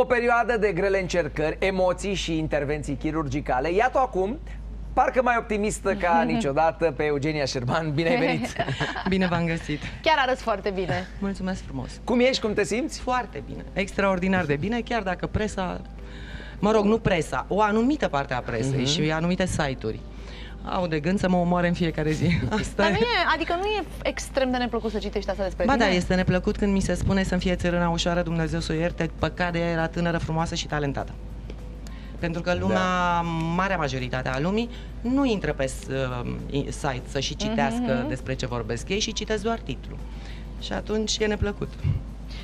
o perioadă de grele încercări, emoții și intervenții chirurgicale, iată acum Parcă mai optimistă ca niciodată pe Eugenia Șerban. Bine ai venit! Bine v-am găsit! Chiar arăți foarte bine! Mulțumesc frumos! Cum ești? Cum te simți? Foarte bine! Extraordinar de bine, chiar dacă presa... Mă rog, nu presa, o anumită parte a presei uh-huh. și anumite site-uri au de gând să mă omoare în fiecare zi. Asta Dar nu e, adică nu e extrem de neplăcut să citești asta despre ba tine? da, este neplăcut când mi se spune să-mi fie țărâna ușoară, Dumnezeu să o ierte, păcat de ea era tânără, frumoasă și talentată. Pentru că lumea, da. marea majoritate a lumii, nu intră pe uh, site să și citească uh-huh. despre ce vorbesc ei și citesc doar titlul. Și atunci e neplăcut.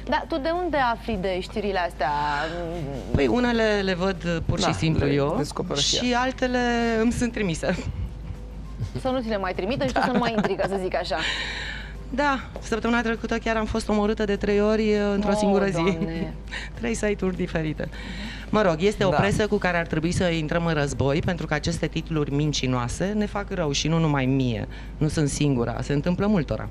Dar tu de unde afli de știrile astea? Păi unele le văd pur da, și simplu eu și altele îmi sunt trimise. Să nu ți le mai trimită și tu să nu mai intri, ca să zic așa. Da, săptămâna trecută chiar am fost omorâtă de trei ori uh, într-o oh, singură zi. trei site-uri diferite. Mă rog, este o da. presă cu care ar trebui să intrăm în război, pentru că aceste titluri mincinoase ne fac rău și nu numai mie. Nu sunt singura, se întâmplă multora.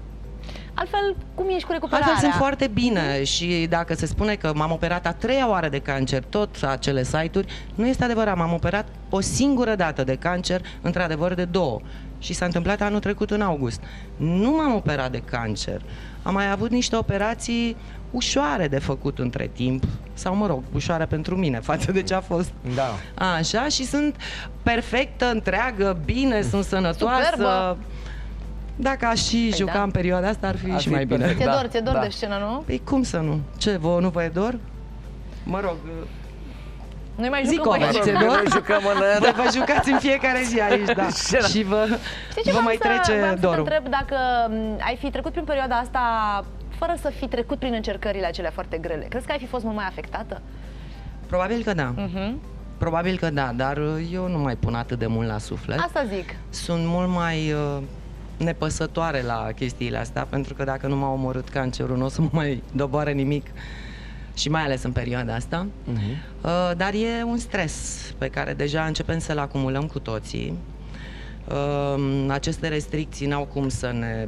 Altfel, cum ești cu recuperarea? Altfel sunt foarte bine și dacă se spune că m-am operat a treia oară de cancer, tot acele site-uri, nu este adevărat. M-am operat o singură dată de cancer, într-adevăr de două. Și s-a întâmplat anul trecut în august. Nu m-am operat de cancer. Am mai avut niște operații ușoare de făcut între timp, sau mă rog, ușoare pentru mine față de ce a fost. Da. Așa, și sunt perfectă, întreagă, bine, sunt sănătoasă. Superbă. Dacă aș și păi juca da. în perioada asta, ar fi ar și fi mai bine. Ți-e dor, ți-e dor da. de scenă, nu? Păi cum să nu? Ce, vă nu vă e dor? Mă rog, noi mai Zic jucăm Zic noi, noi jucăm în... Voi vă jucați în fiecare zi aici, da. și vă, Știi vă mai trece să, dorul. Să te întreb dacă ai fi trecut prin perioada asta fără să fi trecut prin încercările acelea foarte grele. Crezi că ai fi fost mult mai afectată? Probabil că da. Uh-huh. Probabil că da, dar eu nu mai pun atât de mult la suflet. Asta zic. Sunt mult mai uh, nepăsătoare la chestiile astea, pentru că dacă nu m-a omorât cancerul, nu o să mă mai doboare nimic și mai ales în perioada asta. Uh-huh. Uh, dar e un stres pe care deja începem să-l acumulăm cu toții. Uh, aceste restricții n-au cum să ne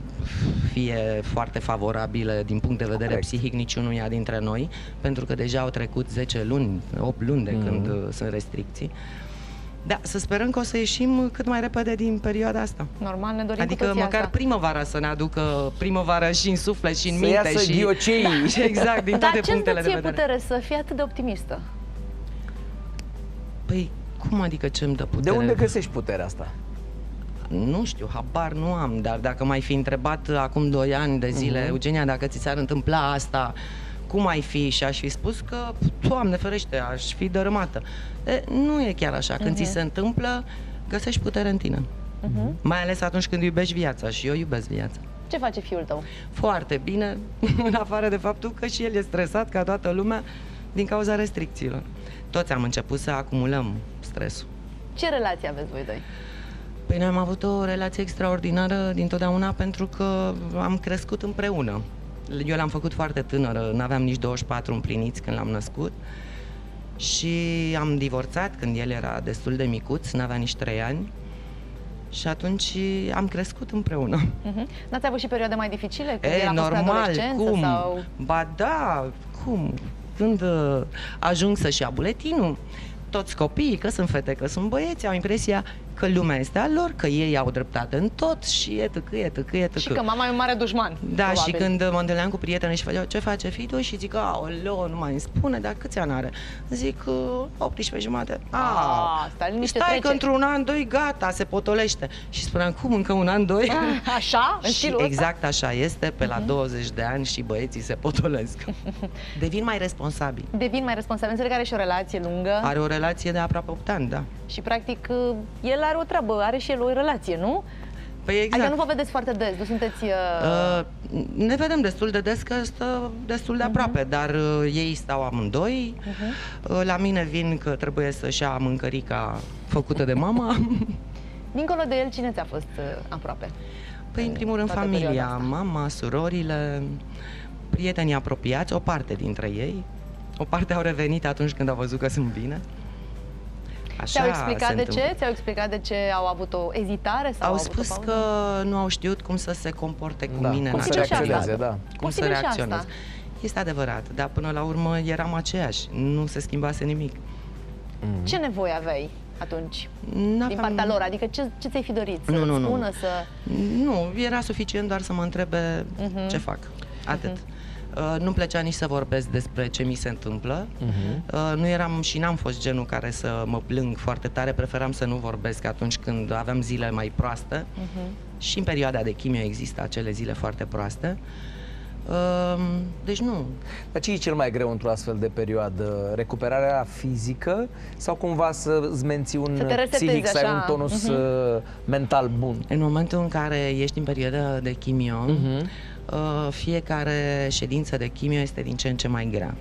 fie foarte favorabile din punct de vedere Correct. psihic niciunuia dintre noi, pentru că deja au trecut 10 luni, 8 luni de mm-hmm. când uh, sunt restricții. Da, să sperăm că o să ieșim cât mai repede din perioada asta. Normal, ne dorim Adică cu măcar asta. primăvara să ne aducă primăvară și în suflet și în să minte. Iasă și Da. exact, din toate Dar punctele de vedere. Dar ce putere să fii atât de optimistă? Păi, cum adică ce-mi dă putere? De unde găsești puterea asta? Nu știu, habar nu am, dar dacă m-ai fi întrebat acum 2 ani de zile, uh-huh. Eugenia, dacă ți s-ar întâmpla asta, cum ai fi? Și aș fi spus că, Doamne ferește, aș fi dărâmată. E, nu e chiar așa. Când uh-huh. ți se întâmplă, găsești putere în tine. Uh-huh. Mai ales atunci când iubești viața și eu iubesc viața. Ce face fiul tău? Foarte bine, în afară de faptul că și el e stresat ca toată lumea din cauza restricțiilor. Toți am început să acumulăm stresul. Ce relație aveți voi doi? Păi noi am avut o relație extraordinară dintotdeauna pentru că am crescut împreună. Eu l-am făcut foarte tânără, n-aveam nici 24 împliniți când l-am născut și am divorțat când el era destul de micuț, n-avea nici 3 ani și atunci am crescut împreună. Uh-huh. N-ați avut și perioade mai dificile? Când e, era normal, cum? Sau... Ba da, cum? Când uh, ajung să-și ia buletinul, toți copiii, că sunt fete, că sunt băieți, au impresia că lumea este a lor, că ei au dreptate în tot și e tăcă, e tăcă, e tăcă. Și că mama e un mare dușman. Da, probabil. și când mă întâlneam cu prieteni și făceau ce face fitul și zic, aoleo, nu mai îmi spune, dar câți ani are? Zic, 18 jumate. A, stai, stai că într-un an, doi, gata, se potolește. Și spuneam, cum, încă un an, doi? Așa? În și exact așa este, pe la uh-huh. 20 de ani și băieții se potolesc. Devin mai responsabili. Devin mai responsabili. Înțeleg că are și o relație lungă. Are o relație de aproape 8 ani, da. Și practic el are o treabă, are și el o relație, nu? Păi exact. Adică nu vă vedeți foarte des, nu sunteți... Uh... Uh, ne vedem destul de des, că stă destul de mhm. aproape, uh-huh. dar uh, ei stau amândoi. Uh-huh. Uh, la mine vin că trebuie să-și ia mâncărica făcută de mama. Dincolo de el, cine ți-a fost uh, aproape? Păi, în primul rând, familia, mama, surorile, prietenii apropiați, o parte dintre ei. O parte au revenit atunci când au văzut că sunt bine. Așa Ți-au explicat de ce? Ți-au explicat de ce au avut o ezitare? Sau au, au spus avut o că nu au știut cum să se comporte cu da, mine cum în să reacționeze, da. Cum să reacționeze. Este adevărat, dar până la urmă eram aceeași, nu se schimbase nimic. Ce nevoie aveai atunci N-aveam- din partea lor? Adică ce, ce ți-ai fi dorit? Să Nu, nu, nu. spună, să... Nu, era suficient doar să mă întrebe Mhm. ce fac. Atât. Uh, nu-mi plăcea nici să vorbesc despre ce mi se întâmplă. Uh, nu eram și n-am fost genul care să mă plâng foarte tare, preferam să nu vorbesc atunci când aveam zile mai proaste. Mhm. Și în perioada de chimio există acele zile foarte proaste. Uh, deci nu. Dar ce e cel mai greu într-o astfel de perioadă? Recuperarea fizică sau cumva să îți menții un Să te resetezi psihic, să ai așa. un tonus Mhm. uh, mental bun? În momentul în care ești în perioada de chimio, Mhm. Uh, fiecare ședință de chimio este din ce în ce mai grea.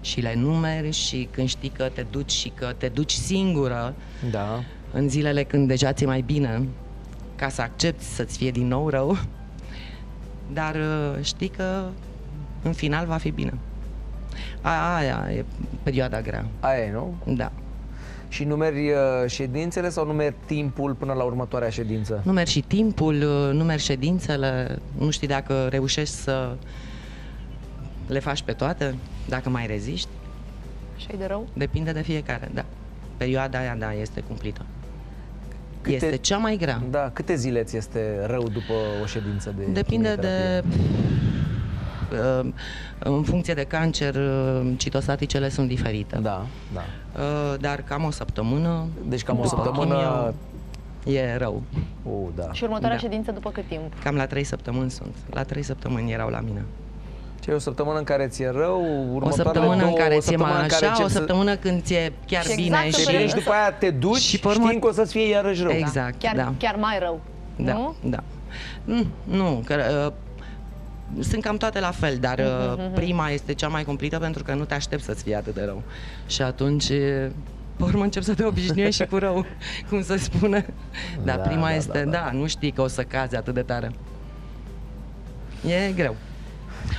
Și le numeri și când știi că te duci și că te duci singură Da. în zilele când deja ți-e mai bine, ca să accepti să-ți fie din nou rău, dar uh, știi că în final va fi bine. A, aia e perioada grea, Aia e, nu? da. Și numeri uh, ședințele sau numeri timpul până la următoarea ședință? Nu mergi și timpul, uh, nu mergi ședințele, nu știi dacă reușești să le faci pe toate, dacă mai reziști, Și ai de rău? depinde de fiecare, da. Perioada aia, da, este cumplită. Câte- Este cea mai grea. Da, câte zile ți este rău după o ședință de Depinde de... chimioterapie? uh, În funcție de cancer, uh, citostaticele sunt diferite. Da, da. Uh, Dar cam o săptămână... Deci cam o după săptămână... chimio, E rău. Oh, da. Și următoarea Da. ședință după cât timp? Cam la trei săptămâni sunt. La trei săptămâni erau la mine. Ce e o săptămână în care ți-e rău, O următoarele săptămână în două, care o ți-e săptămână mai în care așa, o începi să- săptămână când ți-e chiar Și bine exact în și... Și perioada ești după aia te duci Și și pe urmă- știind că o să-ți fie iarăși rău. Exact, Chiar, da. chiar mai rău, Da, nu? da. Mm, Nu, că, uh, sunt cam toate la fel, dar Mhm, uh, prima este cea mai cumplită pentru că nu te aștepți să-ți fie atât de rău. Și atunci, uh, pe urmă încep să te obișnuiești și cu rău, cum se spune. Dar Da, prima da, este, da, da, da. nu știi că o să cazi atât de tare. E greu.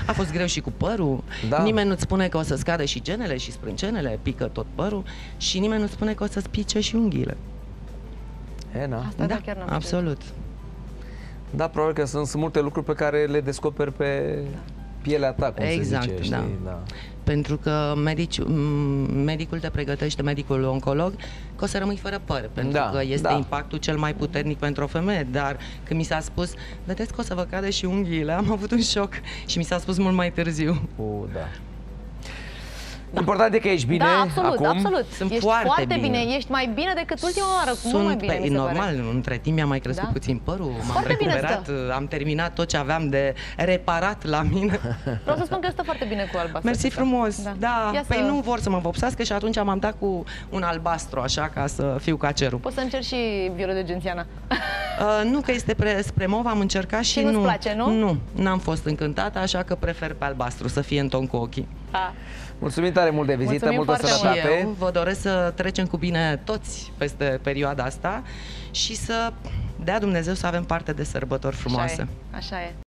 A fost greu și cu părul. Da. Nimeni nu-ți spune că o să scadă și genele și sprâncenele, pică tot părul și nimeni nu spune că o să-ți pice și unghiile. E, na. Asta da, chiar n-am știut. Absolut. Da, probabil că sunt, sunt multe lucruri pe care le descoperi pe pielea ta, cum Exact, se zice, da. știi? Da. Pentru că medici, m, medicul te pregătește, medicul oncolog, că o să rămâi fără păr, pentru Da, că este da. impactul cel mai puternic pentru o femeie. Dar când mi s-a spus, vedeți că o să vă cadă și unghiile, am avut un șoc și mi s-a spus mult mai târziu. Uh, da. Important e că ești bine da, absolut, acum. absolut. Sunt ești foarte foarte bine. bine. Ești mai bine decât ultima oară, mult Sunt mai bine, pe, mi se normal, pare. între timp mi-a mai crescut Da. puțin părul, m-am Foarte bine recuperat, am terminat tot ce aveam de reparat la mine. Vreau să spun că stă foarte bine cu albastru. Mersi frumos, da. da. Ia Păi să... nu vor să mă vopsească și atunci m-am dat cu un albastru, așa, ca să fiu ca cerul. Poți să încerci și violet de gențiana. Uh, nu că este pre, spre mov, am încercat și, Și nu-ți nu. place, nu? Nu, n-am fost încântată, așa că prefer pe albastru, să fie în ton cu ochii. Ha. Mulțumim tare mult de vizită, Mulțumim multă foarte mult. Și sănătate. eu vă doresc să trecem cu bine toți peste perioada asta și să dea Dumnezeu să avem parte de sărbători frumoase. Așa e. Așa e.